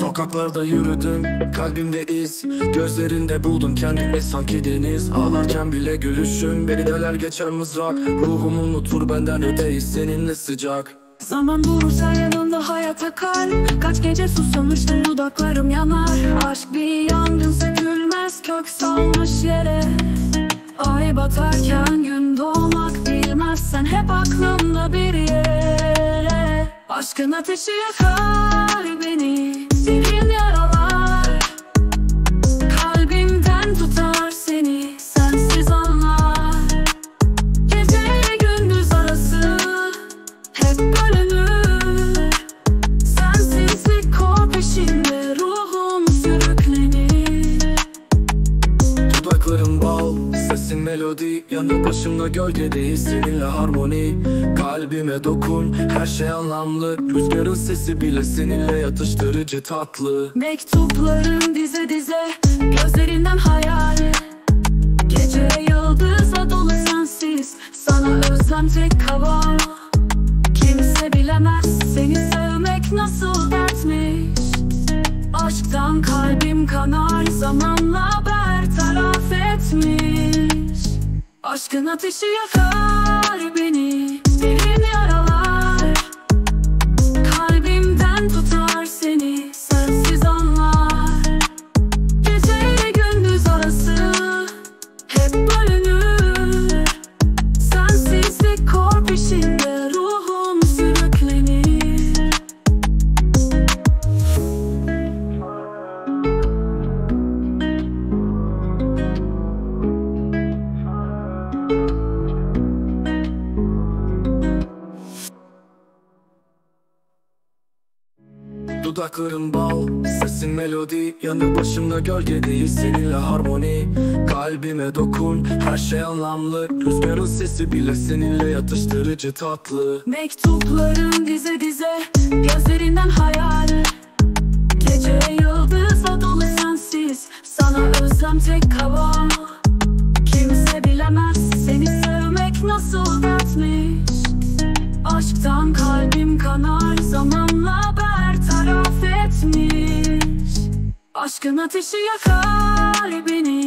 Sokaklarda yürüdüm kalbimde iz. Gözlerinde buldum kendimi sanki deniz. Ağlarken bile gülüşüm Beni deler geçer mızrak. Ruhumu unutur benden öteyiz seninle sıcak. Zaman durursa yanında hayata kal Kaç gece susamıştım dudaklarım yanar. Aşk bir yangın sökülmez kök salmış yere. Ay batarken gün doğmak bilmezsen Hep aklımda bir yere. Aşkın ateşi yakar Dudaklarım bal, sesin melodi Yanı başımda gölgedeyiz seninle harmoni. Kalbime dokun, her şey anlamlı. Rüzgarın sesi bile seninle yatıştırıcı tatlı. Mektupların dize dize Gözlerinden hayali. Gece yıldızla dolu sensiz Sana özlem tek hava Kimse bilemez seni sevmek nasıl dertmiş? Aşktan kalbim kanar zamanla bertaraf etmiş. Aşkın ateşi yakar beni Dudakların bal, sesin melodi Yanı başımda gölgedeyiz seninle harmoni. Kalbime dokun, her şey anlamlı. Rüzgarın sesi bile seninle yatıştırıcı tatlı. Mektupların dize dize Gözlerinden hayal. Gece yıldızla Aşkın ateşi yakar beni